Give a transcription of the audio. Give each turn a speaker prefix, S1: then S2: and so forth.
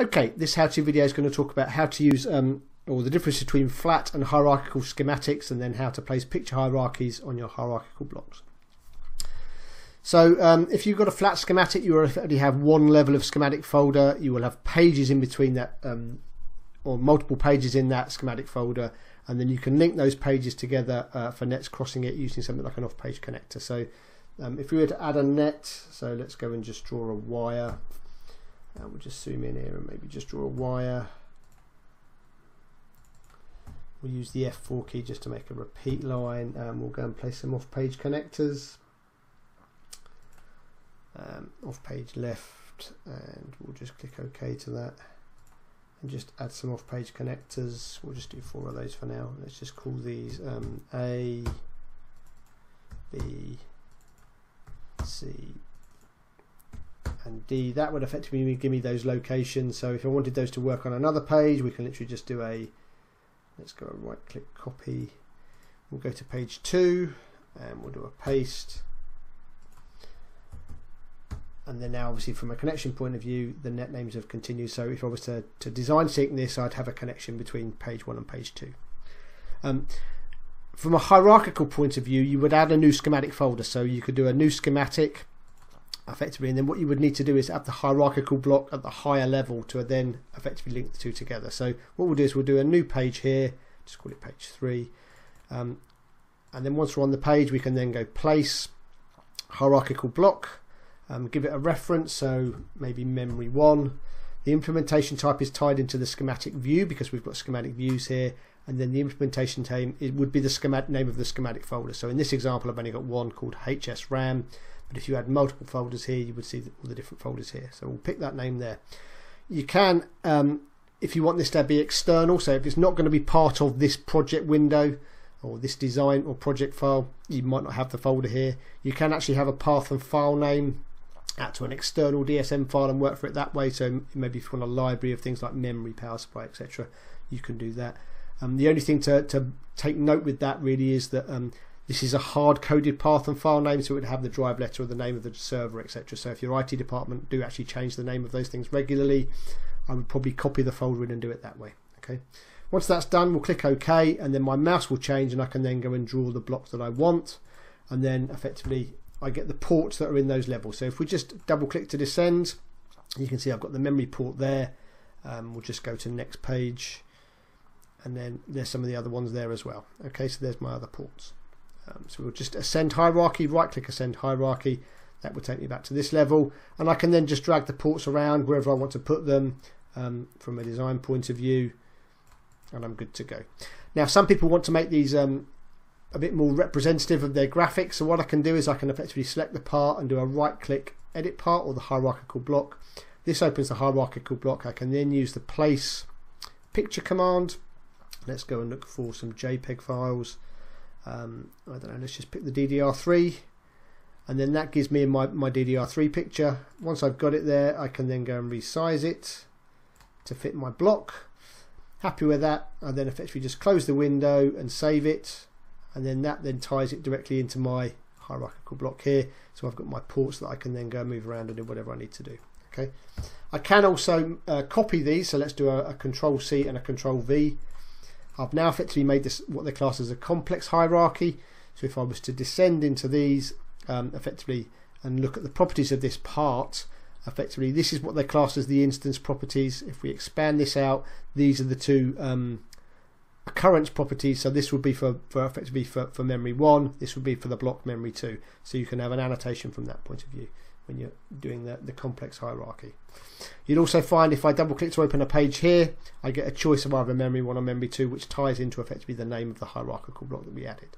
S1: Okay, this how-to video is going to talk about how to use um, or the difference between flat and hierarchical schematics and then how to place picture hierarchies on your hierarchical blocks. So um, if you've got a flat schematic, you already have one level of schematic folder. You will have pages in between that um, or multiple pages in that schematic folder and then you can link those pages together uh, for nets crossing it using something like an off-page connector. So um, if we were to add a net, so let's go and just draw a wire and uh, we'll just zoom in here and maybe just draw a wire. We'll use the F4 key just to make a repeat line and we'll go and place some off-page connectors. Um, off-page left and we'll just click OK to that and just add some off-page connectors. We'll just do four of those for now. Let's just call these um, A, B, C, and D. That would effectively give me those locations. So if I wanted those to work on another page, we can literally just do a, let's go right click copy. We'll go to page two and we'll do a paste. And then now obviously from a connection point of view, the net names have continued. So if I was to, to design sync this, I'd have a connection between page one and page two. Um, from a hierarchical point of view, you would add a new schematic folder. So you could do a new schematic effectively. And then what you would need to do is have the hierarchical block at the higher level to then effectively link the two together. So what we'll do is we'll do a new page here, just call it page three. Um, and then once we're on the page, we can then go place, hierarchical block, um, give it a reference, so maybe memory one. The implementation type is tied into the schematic view because we've got schematic views here and then the implementation name it would be the schematic name of the schematic folder. So in this example I've only got one called HSRAM but if you had multiple folders here, you would see all the different folders here. So we'll pick that name there. You can, um, if you want this to be external, so if it's not going to be part of this project window or this design or project file, you might not have the folder here. You can actually have a path and file name out to an external DSN file and work for it that way. So maybe if you want a library of things like memory, power supply, etc., you can do that. Um, the only thing to, to take note with that really is that um, this is a hard-coded path and file name, so it would have the drive letter or the name of the server, etc. So if your IT department do actually change the name of those things regularly, I would probably copy the folder in and do it that way. Okay. Once that's done, we'll click OK, and then my mouse will change, and I can then go and draw the blocks that I want, and then effectively I get the ports that are in those levels. So if we just double click to descend, you can see I've got the memory port there. Um, we'll just go to the next page, and then there's some of the other ones there as well. Okay, so there's my other ports. Um, so we'll just ascend hierarchy, right click ascend hierarchy. That will take me back to this level. And I can then just drag the ports around wherever I want to put them um, from a design point of view. And I'm good to go. Now, some people want to make these um, a bit more representative of their graphics. So what I can do is I can effectively select the part and do a right click edit part or the hierarchical block. This opens the hierarchical block. I can then use the place picture command. Let's go and look for some JPEG files. Um, I don't know, let's just pick the DDR3 and then that gives me my, my DDR3 picture. Once I've got it there, I can then go and resize it to fit my block. Happy with that, I then effectively just close the window and save it, and then that then ties it directly into my hierarchical block here. So I've got my ports that I can then go move around and do whatever I need to do. Okay, I can also uh, copy these. So let's do a, a Control C and a Control V I've now effectively made this what they class as a complex hierarchy. So if I was to descend into these um, effectively and look at the properties of this part, effectively this is what they class as the instance properties. If we expand this out, these are the two um, occurrence properties. So this would be for, for effectively for, for memory one, this would be for the block memory two. So you can have an annotation from that point of view when you're doing the, the complex hierarchy. You'd also find if I double click to open a page here, I get a choice of either memory 1 or memory 2, which ties into effectively the name of the hierarchical block that we added.